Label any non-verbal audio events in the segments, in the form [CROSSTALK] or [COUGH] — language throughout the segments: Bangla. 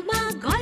Uma God.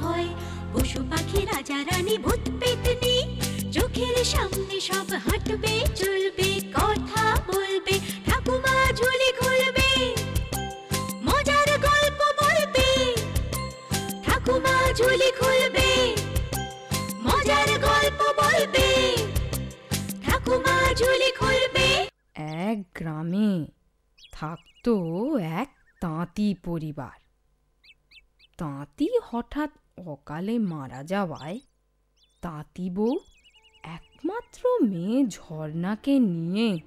ভয় পশু পাখি রাজা রানী ভূত পেতনি, চোখের সামনে সব হাঁটবে, চলবে, কথা বলবে, ঠাকুমা ঝুলি খুলবে, মজার গল্প বলবে, ঠাকুমা ঝুলি খুলবে, মজার গল্প বলবে, ঠাকুমা ঝুলি খুলবে। এক গ্রামে থাকতো এক তাঁতি পরিবার। তাঁতি হঠাৎ অকালে মারা যাওয়ায় তাঁতি বউ একমাত্র মেয়ে ঝর্ণাকে নিয়ে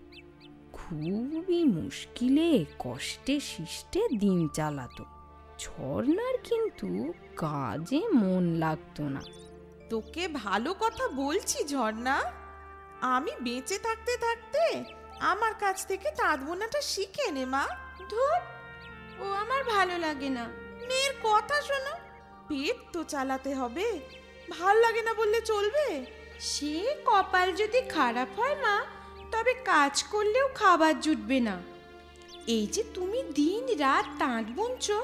খুবই মুশকিলে কষ্টে শিষ্টে দিন চালাতো। ঝর্ণার কিন্তু কাজে মন লাগতো না। তোকে ভালো কথা বলছি ঝর্ণা। আমি বেঁচে থাকতে থাকতে আমার কাছ থেকে তাঁত বোনাটা শিখে নে মা। ধুর। ও আমার ভালো লাগে না। মেয়ের কথা শোনো। পেট তো চালাতে হবে। ভালো লাগে না বললে চলবে। সে কপাল যদি খারাপ হয় মা, তবে কাজ করলেও খাবার জুটবে না। এই যে তুমি দিন রাত তাঁত বুনছো,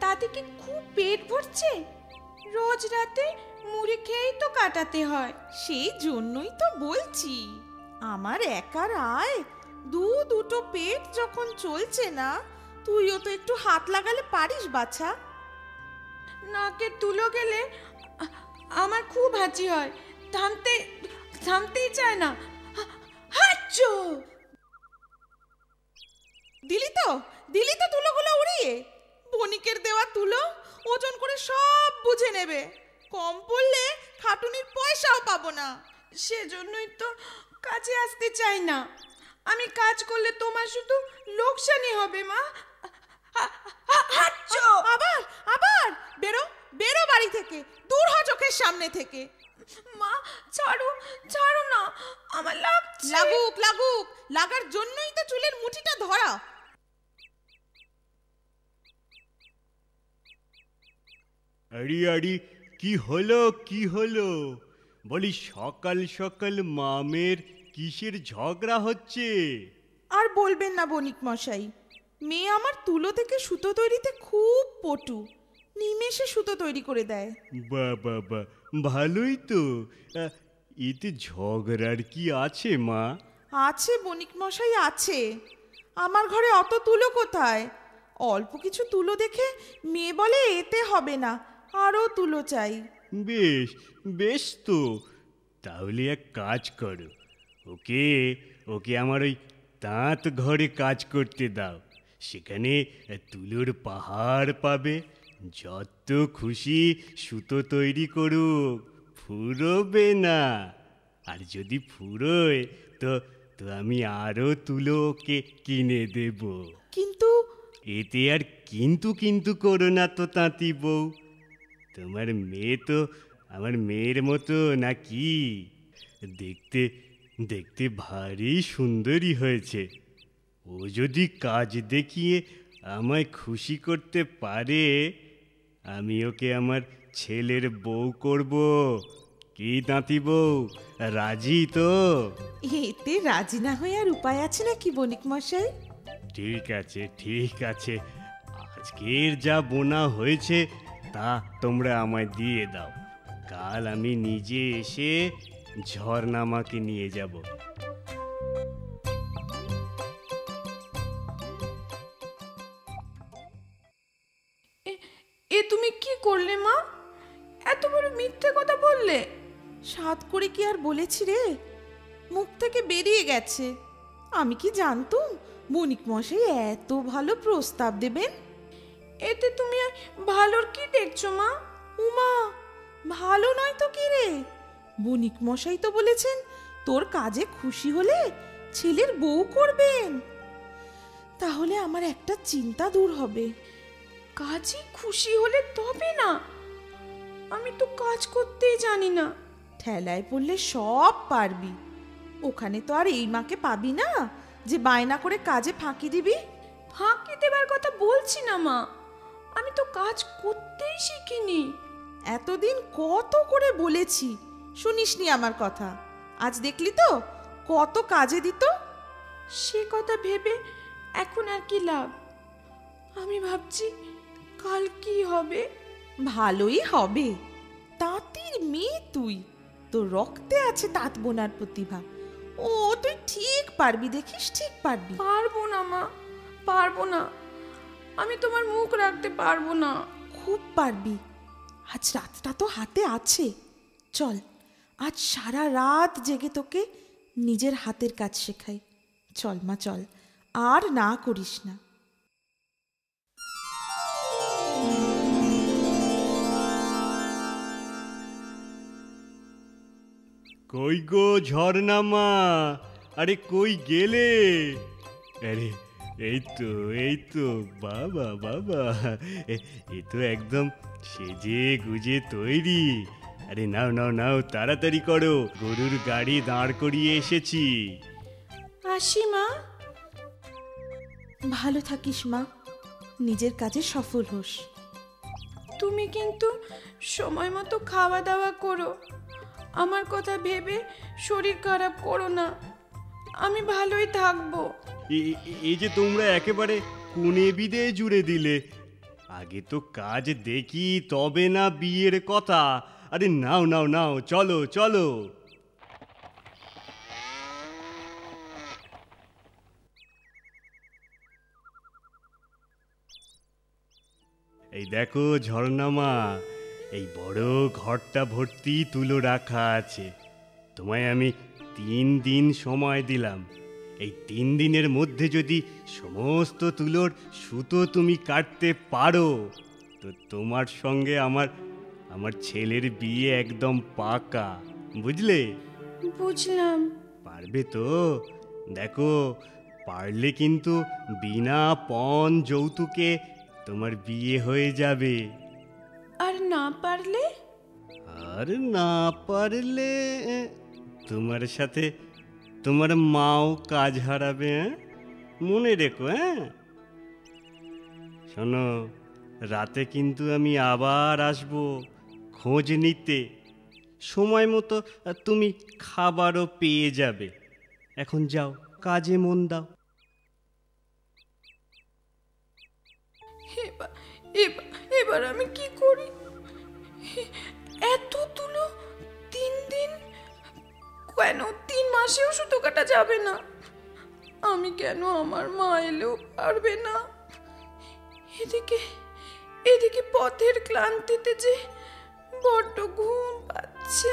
তাতে কি খুব পেট ভরছে? রোজ রাতে মুড়ি খেয়েই তো কাটাতে হয়। সেই জন্যই তো বলছি। আমার একার আয়। দু দুটো পেট যখন চলছে না, তুইও তো একটু হাত লাগালে পারিস, বাছা। নাকে তুলো গেলে আমার খুব হাঁচি হয়। থামতে, থামতেই চায় না। হাঁচো! দিলি তো দিলি তো তুলোগুলো উড়িয়ে। বণিকের দেওয়া তুলো ওজন করে সব বুঝে নেবে। কম পড়লে খাটুনির পয়সাও পাবো না। সেজন্যই তো কাছে আসতে চাই না। আমি কাজ করলে তোমার শুধু লোকসানি হবে, মা। আবার আবার? বেরো বেরো বাড়ি থেকে। দূর হ চোখের সামনে থেকে। মা ছাড়ো ছাড়ো না। আমার লাগছে। লাগুক লাগুক। লাগার জন্যই তো চুলের মুঠিটা ধরা। আরে আরে কি হলো কি হলো? বলি সকাল সকাল মামের কিসের ঝগড়া হচ্ছে? আর বলবেন না বণিক মশাই। মেয়ে আমার তুলো থেকে সুতো তৈরিতে খুব পটু। নিমেষে সুতো তৈরি করে দেয়। বা বা বা ভালোই তো। আহ, এতে ঝগড়ার কি আছে মা? আছে বণিক মশাই আছে। আমার ঘরে অত তুলো কোথায়? অল্প কিছু তুলো দেখে মেয়ে বলে এতে হবে না আরও তুলো চাই। বেশ বেশ তো। তাহলে এক কাজ করো। ওকে ওকে আমার ওই তাঁত ঘরে কাজ করতে দাও। সেখানে তুলোর পাহাড় পাবে। যত খুশি সুতো তৈরি করুক ফুরোবে না। আর যদি ফুরোয় তো তো আমি আরও তুলো ওকে কিনে দেব। কিন্তু? এতে আর কিন্তু কিন্তু করো না তো তাঁতি বউ। তোমার মেয়ে তো আমার মেয়ের মতো নাকি? দেখতে দেখতে ভারী সুন্দরী হয়েছে। ও যদি কাজ দেখিয়ে আমায় খুশি করতে পারে আমি ওকে আমার ছেলের বউ করব। কি দাঁতি বউ? রাজি তো? এতে রাজি না হয়ে আর উপায় আছে নাকি বণিক মশাই? ঠিক আছে ঠিক আছে। আজকের যা বোনা হয়েছে তা তোমরা আমায় দিয়ে দাও। কাল আমি নিজে এসে ঝর্ণামাকে নিয়ে যাব। করে কি আর বলেছি রে? মুখ থেকে বেরিয়ে গেছে। আমি কি জানতুম? বণিক মশাই এত ভালো প্রস্তাব দেবেন। এতে তুমি ভালোর কি দেখছ মা? উমা ভালো নয় তো কি রে? বণিক মশাই তো বলেছেন তোর কাজে খুশি হলে ছেলের বউ করবেন। তাহলে আমার একটা চিন্তা দূর হবে। কাজে খুশি হলে তবে না। আমি তো কাজ করতেই জানি না। ঠেলায় পড়লে সব পারবি। ওখানে তো আর এই মাকে পাবি না। যে বায়না করে কাজে ফাঁকি দিবি? ফাঁকি দেবার কথা বলছি না মা। আমি তো কাজ করতেই শিখিনি। এতদিন কত করে বলেছি। শুনিসনি আমার কথা। আজ দেখলি তো কত কাজে দিত? সে কথা ভেবে এখন আর কি লাভ? আমি ভাবছি কাল কি হবে? ভালোই হবে। তাঁতির মেয়ে তুই। তোর রক্তে আছে তাঁত বোনার প্রতিভা। ও তুই ঠিক পারবি দেখিস ঠিক পারবি। পারব না মা পারব না। আমি তোমার মুখ রাখতে পারব না। খুব পারবি। আজ রাতটা তো হাতে আছে। চল আজ সারা রাত জেগে তোকে নিজের হাতের কাজ শেখাই। চল মা চল আর না করিস না। কই গো ঝর্ণামা আরে কই গেলে? আরে, এই তো এই তো, বাবা বাবা। এ তো একদম সেজে গুজে তৈরি। আরে, নাও নাও নাও, তাড়াতাড়ি করো। গরুর গাড়ি দাঁড় করিয়ে এসেছি। আসি মা। ভালো থাকিস মা। নিজের কাজে সফল হোস। তুমি কিন্তু সময় মতো খাওয়া দাওয়া করো। আমার কথা ভেবে শরীর খারাপ করো না। আমি ভালোই থাকব। এই যে তোমরা একেবারে কোণে বিদে জুড়ে দিলে, আগে তো কাজ দেখি তবে না বিয়ের কথা। আরে নাও নাও নাও, চলো চলো। এই দেখো ঝর্ণামা এই বড় ঘরটা ভর্তি তুলো রাখা আছে। তোমায় আমি তিন দিন সময় দিলাম। এই তিন দিনের মধ্যে যদি সমস্ত তুলোর সুতো তুমি কাটতে পারো তো তোমার সঙ্গে আমার আমার ছেলের বিয়ে একদম পাকা। বুঝলে? বুঝলাম। পারবে তো? দেখো পারলে কিন্তু বিনা পণ যৌতুকে তোমার বিয়ে হয়ে যাবে। না পারলে? আর না পারলে তোমার সাথে তোমার মাও কাজ হারাবে? মনে রেখো হ্যাঁ শোনো রাতে কিন্তু আমি আবার আসব খোঁজ নিতে। সময় মতো তুমি খাবারও পেয়ে যাবে। এখন যাও কাজে মন দাও। এবার আমি কি করি? এত তুলো, তিন দিন? কেন তিন মাসেও সুতো কাটা যাবে না? আমি কেন আমার মা এলেও পারবে না? এদিকে এদিকে পথের ক্লান্তিতে যে বড্ড ঘুম পাচ্ছে।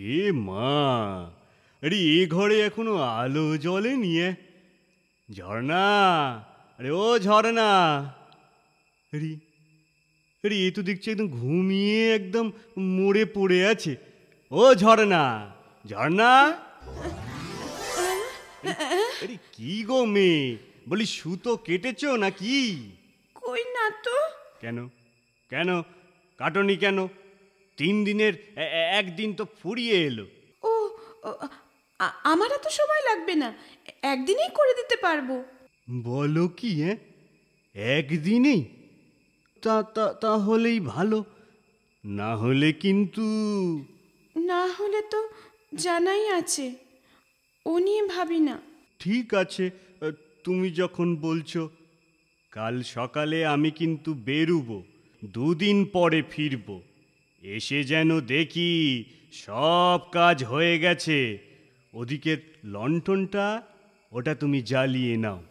এ মা আরে এ ঘরে এখনও আলো জ্বলে নিয়ে ঝর্ণা আরে ও ঝর্ণা। আরে আরে এ তো দেখছি একদম ঘুমিয়ে একদম মরে পড়ে আছে। ও ঝর্ণা ঝর্ণা। আরে কি গো মেয়ে বলি সুতো কেটেছো নাকি? কই না তো? কেন কেন কাটনি কেন? তিন দিনের একদিন তো ফুরিয়ে এলো। ও আমার এত সময় লাগবে না। একদিনেই করে দিতে পারব। বলো কি হ্যাঁ একদিনেই? তা তা তাহলেই ভালো। না হলে কিন্তু না হলে তো জানাই আছে। ও নিয়ে ভাবি না। ঠিক আছে তুমি যখন বলছো কাল সকালে আমি কিন্তু বেরুবো। দুদিন পরে ফিরবো। এসে যেন দেখি সব কাজ হয়ে গেছে। ওদিকের লণ্ঠনটা, ওটা তুমি জ্বালিয়ে নাও।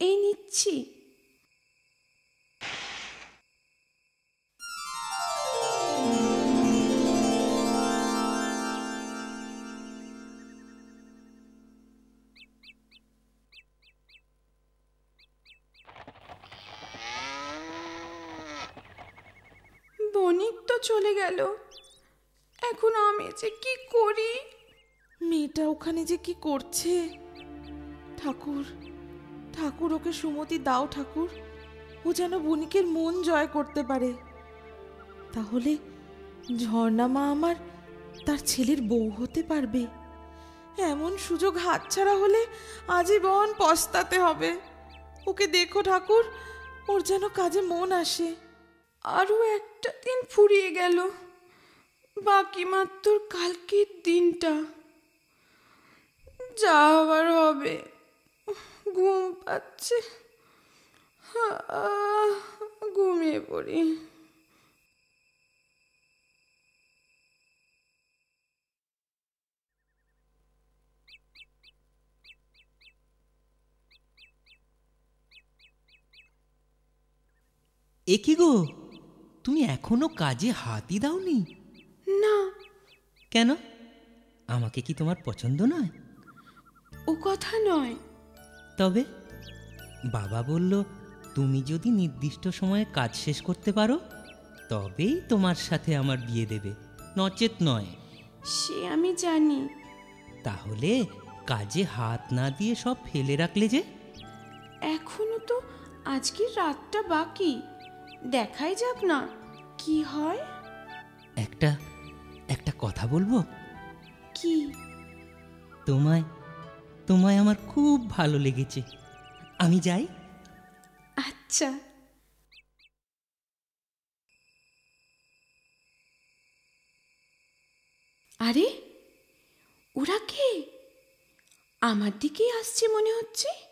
এই নিচ্ছি। চলে গেল। এখন আমি যে কি করি? মেয়েটা ওখানে যে কি করছে? ঠাকুর ঠাকুর ওকে সুমতি দাও ঠাকুর। ও যেন বণিকের মন জয় করতে পারে। তাহলে ঝর্ণা মা আমার তার ছেলের বউ হতে পারবে। এমন সুযোগ হাতছাড়া হলে আজীবন পস্তাতে হবে। ওকে দেখো ঠাকুর, ওর যেন কাজে মন আসে। আরও একটা দিন ফুরিয়ে গেল। বাকি মাত্র কালকের দিনটা। যা আবার হবে। ঘুম পাচ্ছে। ঘুমিয়ে পড়ি। এ কি গো? তুমি এখনও কাজে হাতই দাওনি? না। কেন? আমাকে কি তোমার পছন্দ নয়? ও কথা নয়। তবে বাবা বলল তুমি যদি নির্দিষ্ট সময়ে কাজ শেষ করতে পারো তবেই তোমার সাথে আমার বিয়ে দেবে। নচেত নয়। সে আমি জানি। তাহলে কাজে হাত না দিয়ে সব ফেলে রাখলে যে? এখনও তো আজকের রাতটা বাকি। দেখাই যাক না। কি হয়? একটা একটা কথা বলব? কি? তোমায় তোমায় আমার খুব ভালো লেগেছে। আমি যাই? আচ্ছা। আরে ওরা কে? আমার দিকেই আসছে মনে হচ্ছে।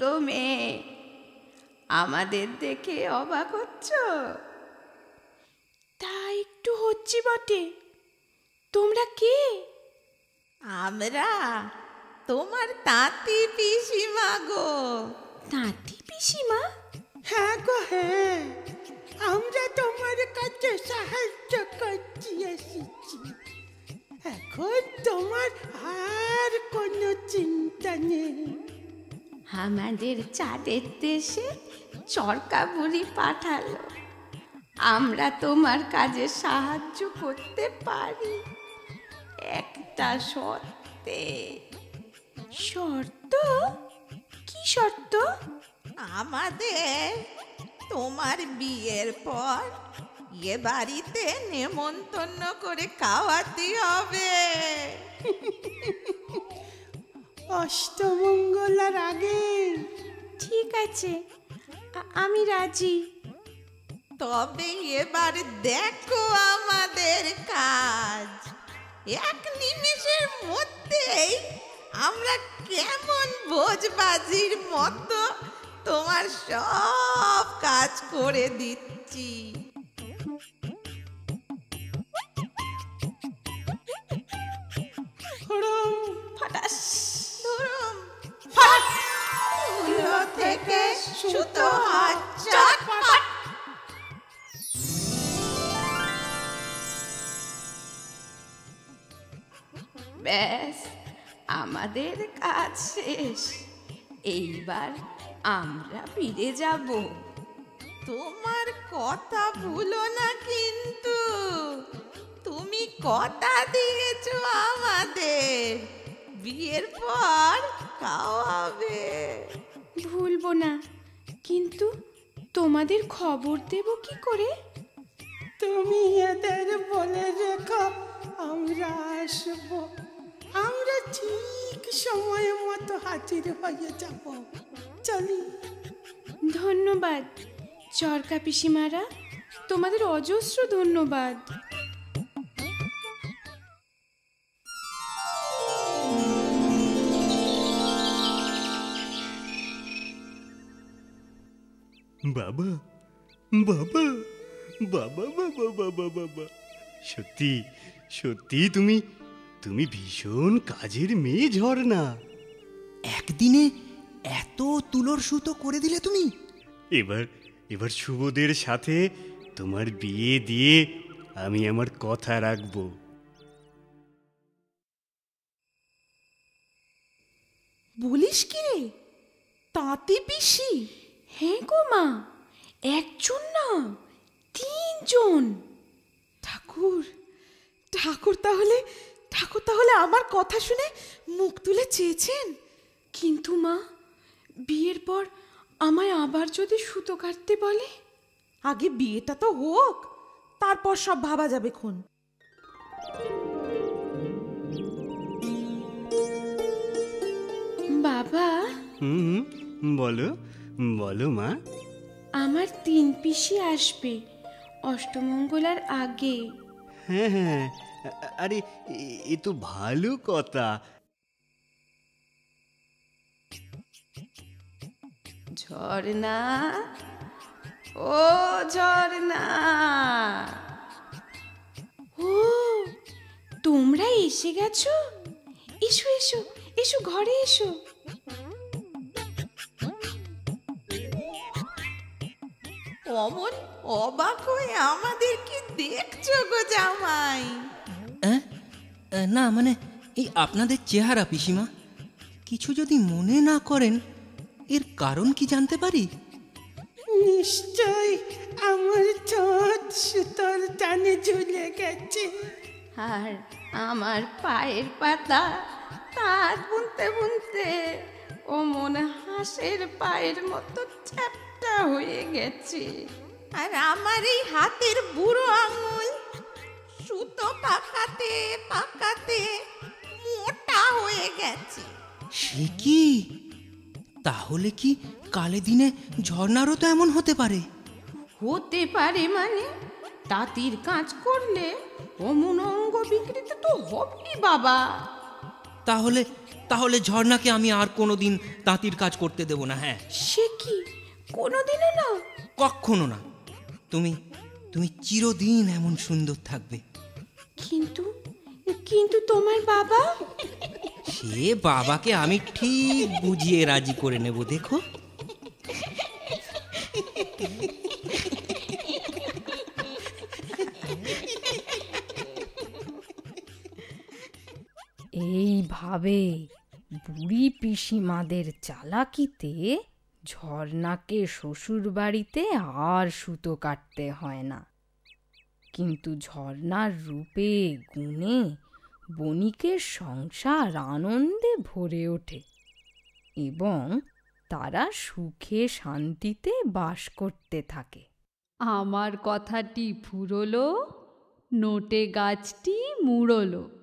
গো মেয়ে আমাদের দেখে অবাক হচ্ছ? তা একটু হচ্ছি বটে। তোমরা কে? আমরা তোমার তাঁতি পিসিমা গো। নাতি পিসিমা? হ্যাঁ গো হ্যাঁ। আমরা তোমার কাছে সাহায্য করছি এসেছি। এখন তোমার আর কোনো চিন্তা নেই। আমাদের চাঁদের দেশে চরকা বুড়ি পাঠালো। আমরা তোমার কাজে সাহায্য করতে পারি। একটা শর্তে। শর্ত? কি শর্ত? আমাদের তোমার বিয়ের পর এ বাড়িতে নেমন্তন্ন করে খাওয়াতে হবে। [LAUGHS] অষ্টমঙ্গলার আগে। ঠিক আছে আমি রাজি। তবে এবার দেখো আমাদের কাজ। এক নিমেষের মধ্যেই আমরা কেমন ভোজবাজির মতো তোমার সব কাজ করে দিচ্ছি। সুতো হাত চটপট। ব্যাস আমাদের কাজ শেষ। এইবার আমরা ফিরে যাব। তোমার কথা ভুলো না কিন্তু। তুমি কথা দিয়েছ আমাদের। বিয়ের পর খাওয়াবে। ভুলবো না। কিন্তু তোমাদের খবর দেব কি করে? তুমি এদের বলে রেখো আমরা আসব। আমরা ঠিক সময় মতো হাজির হয়ে যাব। চলি। ধন্যবাদ চরকা পিসিমারা। তোমাদের অজস্র ধন্যবাদ। বাবা বাবা বাবা বাবা বাবা বাবা সত্যি সত্যি তুমি তুমি ভীষণ কাজের মেয়ে ঝর্ণা। একদিনে এত তুলোর সুতো করে দিলে তুমি? এবার এবার শুভদের সাথে তোমার বিয়ে দিয়ে আমি আমার কথা রাখব। বলিস কি রে? তাঁতি পিসি। হ্যাঁ গো মা একজন না তিনজন। ঠাকুর ঠাকুর তাহলে ঠাকুর তাহলে আমার কথা শুনে মুখ তুলে চেয়েছেন। কিন্তু মা বিয়ের পর আমায় আবার যদি সুতো কাটতে বলে? আগে বিয়েটা তো হোক তারপর সব ভাবা যাবে খুন। বাবা। হুম হুম, বলো। বলো মা আমার তিন পিসি আসবে অষ্টমঙ্গলার আগে। হ্যাঁ হ্যাঁ আরে এ- তো ভালো কথা। ঝর্ণা ও ঝর্ণা। ও তোমরা এসে গেছো? এসো এসো এসো ঘরে এসো। অমন অবাক হয়ে আমাদের কি দেখছ গো জামাই। অ্যাঁ? না মানে এই আপনাদের চেহারা পিসিমা। কিছু যদি মনে না করেন এর কারণ কি জানতে পারি? নিশ্চয় আমার ঠোঁট সুতোর টানে ঝুলে গেছে। আর আমার পায়ের পাতা তার বুনতে বুনতে ও মনে হাঁসের পায়ের মতো চ্যাপটা হয়ে গেছে। আর আমার এই হাতের বুড়ো আঙুল সুতো পাকাতে পাকাতে মোটা হয়ে গেছে। সে কি? তাহলে কি কালে দিনে ঝর্ণারও তো এমন হতে পারে? হতে পারে মানে? তাঁতির কাজ করলে অমন অঙ্গ বিকৃত তো হবেই বাবা। তাহলে তাহলে ঝর্ণাকে আমি আর কোনোদিন তাঁতির কাজ করতে দেব না হ্যাঁ। সে কি? কোনোদিনও না। কখনো না। তুমি তুমি চিরদিন এমন সুন্দর থাকবে। কিন্তু কিন্তু তোমার বাবা? সে বাবাকে আমি ঠিক বুঝিয়ে রাজি করে নেব দেখো। এইভাবে বুড়ি পিসিমাদের চালাকিতে ঝর্ণাকে শ্বশুর বাড়িতে আর সুতো কাটতে হয় না। কিন্তু ঝর্ণার রূপে, গুণে, বণিকের সংসার আনন্দে ভরে ওঠে এবং তারা সুখে শান্তিতে বাস করতে থাকে। আমার কথাটি ফুরলো, নোটে গাছটি মুড়লো।